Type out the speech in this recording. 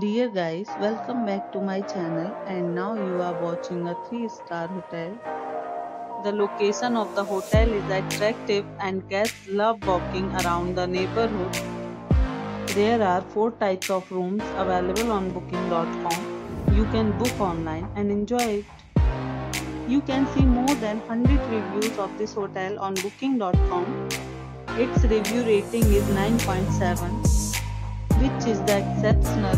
Dear guys, welcome back to my channel and now you are watching a 3 star hotel. The location of the hotel is attractive and guests love walking around the neighborhood. There are 4 types of rooms available on booking.com. You can book online and enjoy it. You can see more than 100 reviews of this hotel on booking.com. Its review rating is 9.7 which is the exceptional.